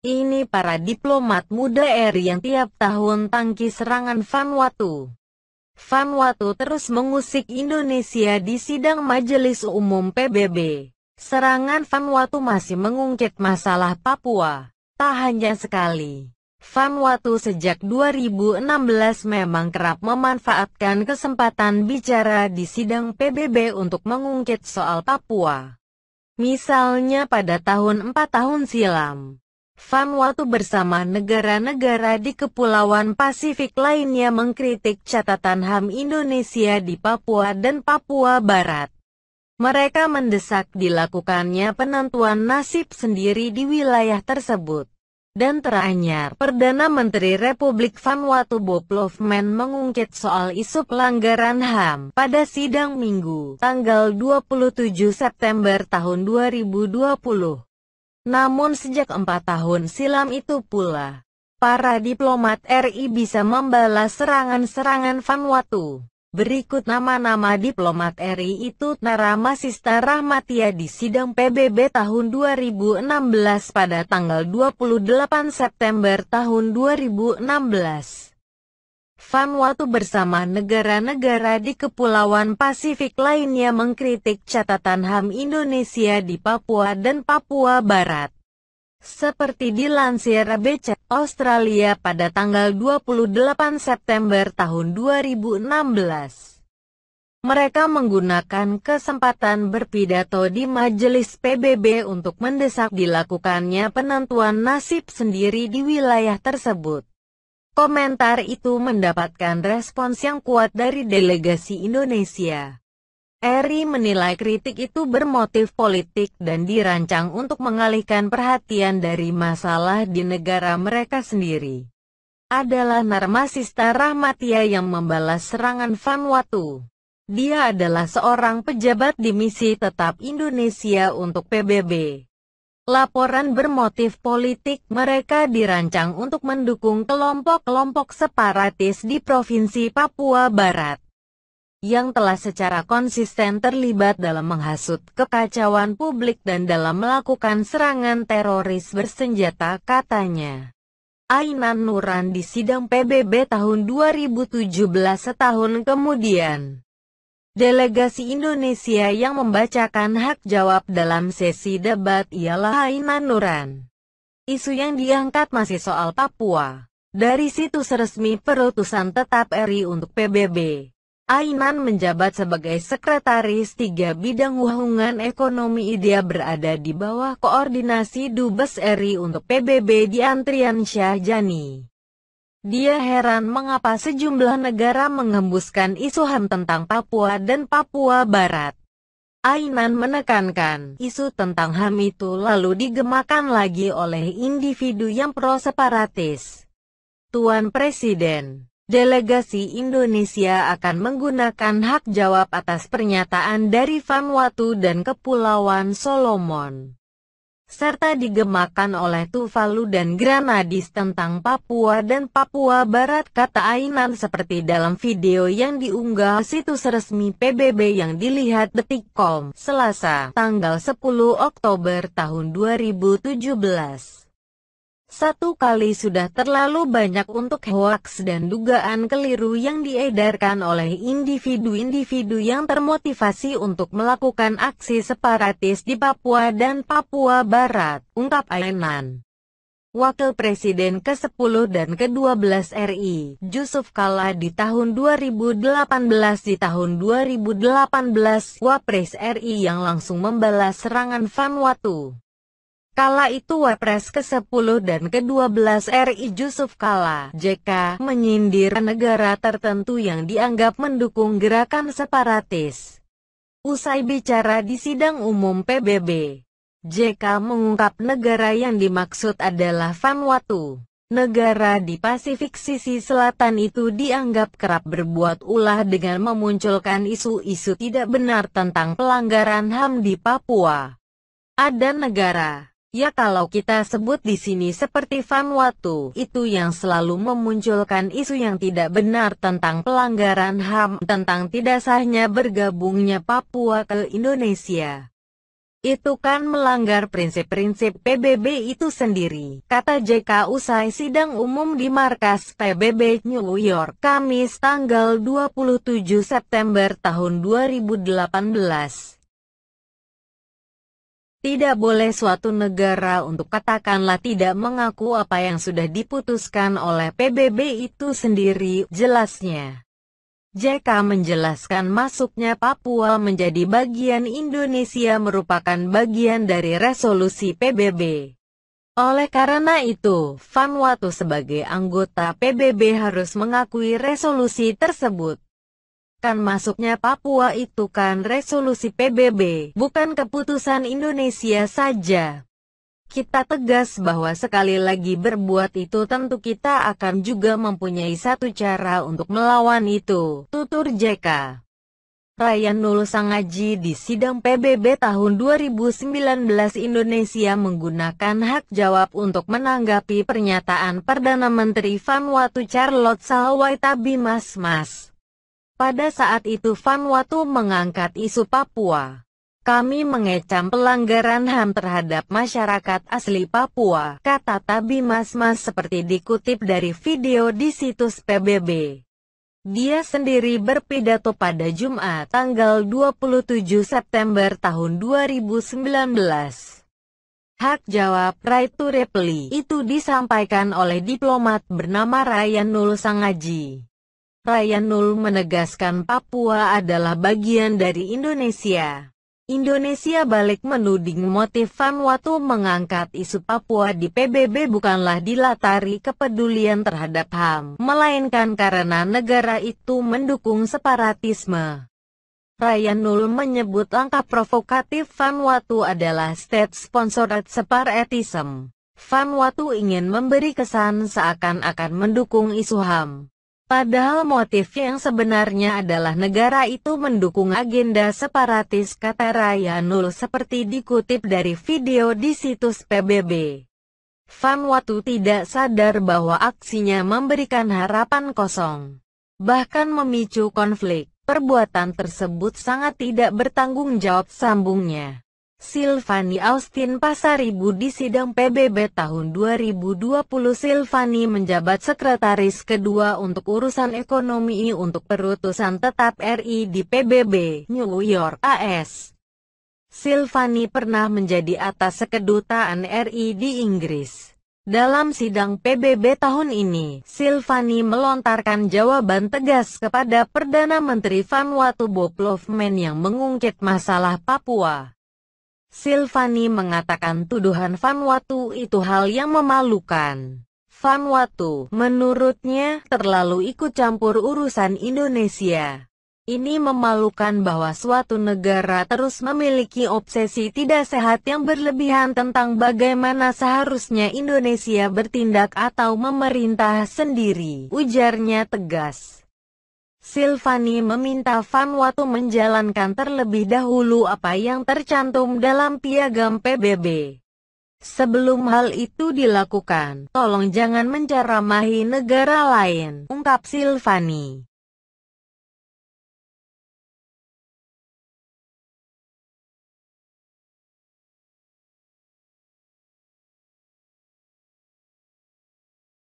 Ini para diplomat muda RI yang tiap tahun tangki serangan Vanuatu. Vanuatu terus mengusik Indonesia di sidang Majelis Umum PBB. Serangan Vanuatu masih mengungkit masalah Papua. Tak hanya sekali. Vanuatu sejak 2016 memang kerap memanfaatkan kesempatan bicara di sidang PBB untuk mengungkit soal Papua. Misalnya pada tahun 4 tahun silam, Vanuatu bersama negara-negara di Kepulauan Pasifik lainnya mengkritik catatan HAM Indonesia di Papua dan Papua Barat. Mereka mendesak dilakukannya penentuan nasib sendiri di wilayah tersebut. Dan teranyar, Perdana Menteri Republik Vanuatu Bob Lovman mengungkit soal isu pelanggaran HAM pada sidang Minggu, tanggal 27 September tahun 2020. Namun sejak empat tahun silam itu pula, para diplomat RI bisa membalas serangan-serangan Vanuatu. Berikut nama-nama diplomat RI itu Narama Sista Rahmatia di sidang PBB tahun 2016 pada tanggal 28 September tahun 2016. Vanuatu bersama negara-negara di Kepulauan Pasifik lainnya mengkritik catatan HAM Indonesia di Papua dan Papua Barat. Seperti dilansir ABC Australia pada tanggal 28 September tahun 2016. Mereka menggunakan kesempatan berpidato di majelis PBB untuk mendesak dilakukannya penentuan nasib sendiri di wilayah tersebut. Komentar itu mendapatkan respons yang kuat dari delegasi Indonesia. Eri menilai kritik itu bermotif politik dan dirancang untuk mengalihkan perhatian dari masalah di negara mereka sendiri. Adalah Narmasista Rahmatia yang membalas serangan Vanuatu. Dia adalah seorang pejabat di misi tetap Indonesia untuk PBB. Laporan bermotif politik mereka dirancang untuk mendukung kelompok-kelompok separatis di Provinsi Papua Barat yang telah secara konsisten terlibat dalam menghasut kekacauan publik dan dalam melakukan serangan teroris bersenjata katanya. Ainan Nuran di sidang PBB tahun 2017 setahun kemudian. Delegasi Indonesia yang membacakan hak jawab dalam sesi debat ialah Ainan Nuran. Isu yang diangkat masih soal Papua. Dari situs resmi perutusan tetap RI untuk PBB. Ainan menjabat sebagai sekretaris tiga bidang hubungan ekonomi Dia berada di bawah koordinasi Dubes RI untuk PBB di Antrian Syahjani. Dia heran mengapa sejumlah negara mengembuskan isu HAM tentang Papua dan Papua Barat. Ainan menekankan, isu tentang HAM itu lalu digemakan lagi oleh individu yang pro-separatis. Tuan Presiden delegasi Indonesia akan menggunakan hak jawab atas pernyataan dari Vanuatu dan Kepulauan Solomon serta digemakan oleh Tuvalu dan Granadis tentang Papua dan Papua Barat kata Ainan seperti dalam video yang diunggah situs resmi PBB yang dilihat Detikcom, Selasa, tanggal 10 Oktober tahun 2017. Satu kali sudah terlalu banyak untuk hoaks dan dugaan keliru yang diedarkan oleh individu-individu yang termotivasi untuk melakukan aksi separatis di Papua dan Papua Barat, ungkap Ainan. Wakil Presiden ke-10 dan ke-12 RI, Yusuf Kala di tahun 2018 di tahun 2018, Wapres RI yang langsung membalas serangan Vanuatu. Kala itu Wapres ke-10 dan ke-12 RI Yusuf Kala JK menyindir negara tertentu yang dianggap mendukung gerakan separatis. Usai bicara di sidang umum PBB, JK mengungkap negara yang dimaksud adalah Vanuatu. Negara di Pasifik sisi selatan itu dianggap kerap berbuat ulah dengan memunculkan isu-isu tidak benar tentang pelanggaran HAM di Papua. Ada negara Ya kalau kita sebut di sini seperti Vanuatu, itu yang selalu memunculkan isu yang tidak benar tentang pelanggaran HAM, tentang tidak sahnya bergabungnya Papua ke Indonesia. Itu kan melanggar prinsip-prinsip PBB itu sendiri, kata JK usai sidang umum di markas PBB New York, Kamis tanggal 27 September tahun 2018. Tidak boleh suatu negara untuk katakanlah tidak mengaku apa yang sudah diputuskan oleh PBB itu sendiri, jelasnya. JK menjelaskan masuknya Papua menjadi bagian Indonesia merupakan bagian dari resolusi PBB. Oleh karena itu, Vanuatu sebagai anggota PBB harus mengakui resolusi tersebut. Kan masuknya Papua itu kan resolusi PBB, bukan keputusan Indonesia saja. Kita tegas bahwa sekali lagi berbuat itu tentu kita akan juga mempunyai satu cara untuk melawan itu, tutur JK. Ryan Nul Sangaji di sidang PBB tahun 2019 Indonesia menggunakan hak jawab untuk menanggapi pernyataan Perdana Menteri Vanuatu Charlotte Salwaita Bimas Mas. Pada saat itu Vanuatu mengangkat isu Papua. Kami mengecam pelanggaran HAM terhadap masyarakat asli Papua, kata Tabi Mas Mas seperti dikutip dari video di situs PBB. Dia sendiri berpidato pada Jumat tanggal 27 September tahun 2019. Hak jawab right to reply itu disampaikan oleh diplomat bernama Ryan Nul Sangaji. Ryan Nul menegaskan Papua adalah bagian dari Indonesia. Indonesia balik menuding motif Vanuatu mengangkat isu Papua di PBB bukanlah dilatari kepedulian terhadap HAM, melainkan karena negara itu mendukung separatisme. Ryan Nul menyebut langkah provokatif Vanuatu adalah state-sponsored separatism. Vanuatu ingin memberi kesan seakan-akan mendukung isu HAM. Padahal motif yang sebenarnya adalah negara itu mendukung agenda separatis kata Raya Nul seperti dikutip dari video di situs PBB. Vanuatu tidak sadar bahwa aksinya memberikan harapan kosong. Bahkan memicu konflik. Perbuatan tersebut sangat tidak bertanggung jawab sambungnya. Silvani Austin Pasaribu di sidang PBB tahun 2020 Silvani menjabat sekretaris kedua untuk urusan ekonomi untuk perutusan tetap RI di PBB, New York, AS. Silvani pernah menjadi atas sekedutaan RI di Inggris. Dalam sidang PBB tahun ini, Silvani melontarkan jawaban tegas kepada Perdana Menteri Vanuatu Bob Loveman yang mengungkit masalah Papua. Silvani mengatakan tuduhan Vanuatu itu hal yang memalukan. Vanuatu, menurutnya, terlalu ikut campur urusan Indonesia. Ini memalukan bahwa suatu negara terus memiliki obsesi tidak sehat yang berlebihan tentang bagaimana seharusnya Indonesia bertindak atau memerintah sendiri, ujarnya tegas. Silvani meminta Vanuatu menjalankan terlebih dahulu apa yang tercantum dalam piagam PBB. Sebelum hal itu dilakukan, tolong jangan menceramahi negara lain, ungkap Silvani.